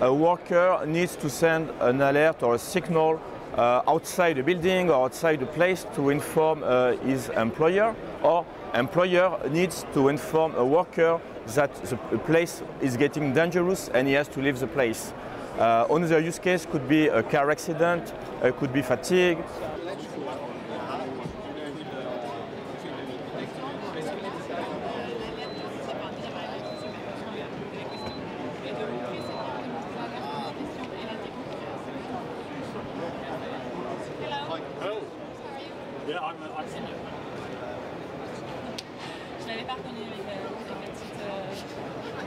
a worker needs to send an alert or a signal uh, outside the building or outside the place to inform uh, his employer or employer needs to inform a worker that the place is getting dangerous and he has to leave the place. Uh, another use case could be a car accident, uh, could be fatigue.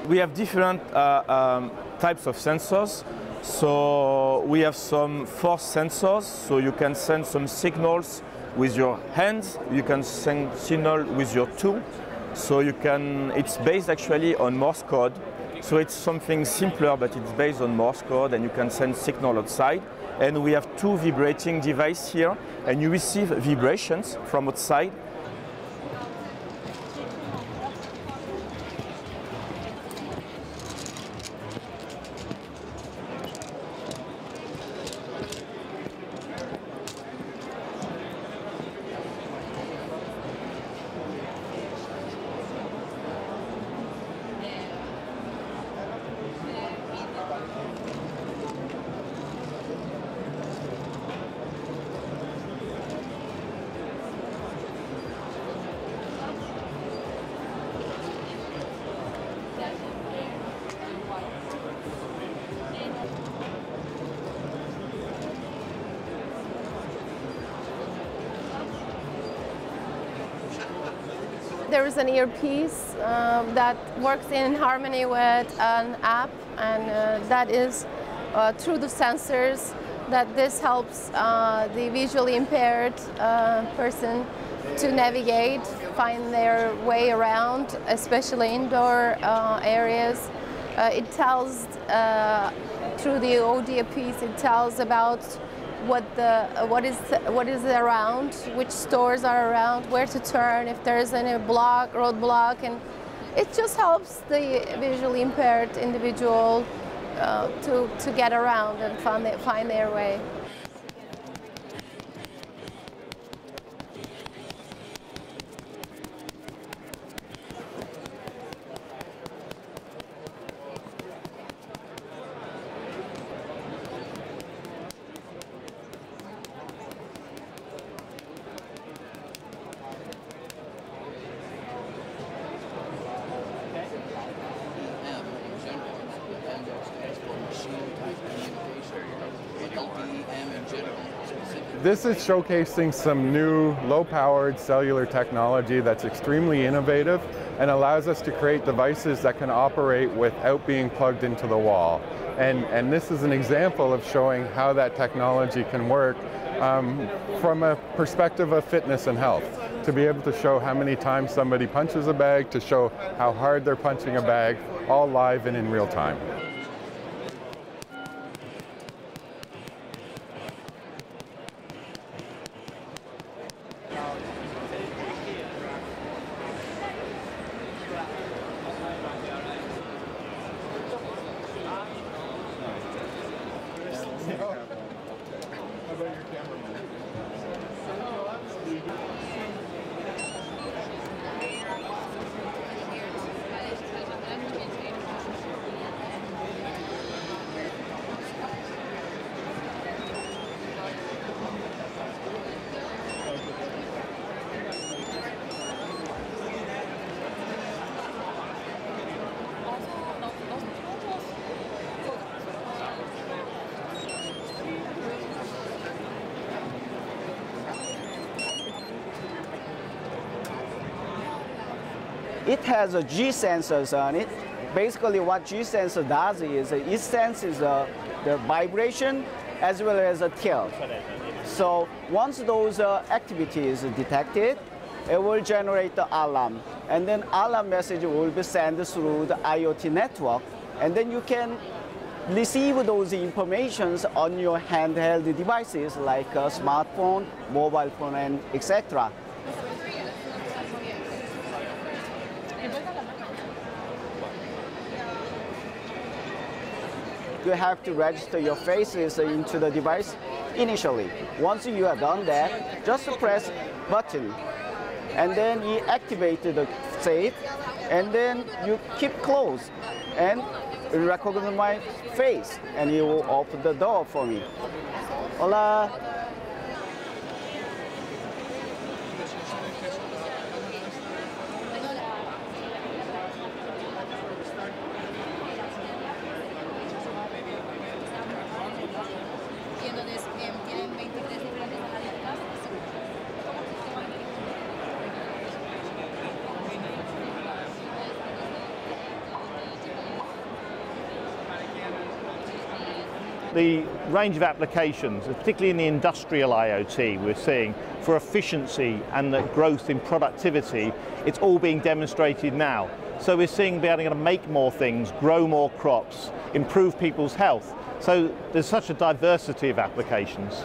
We have different uh, um, types of sensors. So we have some force sensors, so you can send some signals with your hands, you can send signal with your tool. So you can, it's based actually on Morse code. So it's something simpler, but it's based on Morse code and you can send signal outside. And we have two vibrating devices here and you receive vibrations from outside there is an earpiece um, that works in harmony with an app and uh, that is uh, through the sensors that this helps uh, the visually impaired uh, person to navigate, find their way around, especially indoor areas. It tells, through the audio piece, it tells about what the what is what is around, which stores are around, where to turn, if there's any block, roadblock, and it just helps the visually impaired individual uh, to to get around and find find their way. This is showcasing some new low-powered cellular technology that's extremely innovative and allows us to create devices that can operate without being plugged into the wall. And, and this is an example of showing how that technology can work um, from a perspective of fitness and health. To be able to show how many times somebody punches a bag, to show how hard they're punching a bag, all live and in real time. It has a G sensors on it. Basically what G sensor does is it senses uh, the vibration as well as a tilt. So once those uh, activities detected, it will generate the alarm. And then alarm message will be sent through the IoT network. And then you can receive those informations on your handheld devices like a smartphone, mobile phone, and etc. you have to register your faces into the device initially. Once you are done that, just press button and then you activate the safe and then you keep close and recognize my face and you will open the door for me. Hola. The range of applications, particularly in the industrial IoT we're seeing for efficiency and the growth in productivity, it's all being demonstrated now. So we're seeing being able to make more things, grow more crops, improve people's health. So there's such a diversity of applications.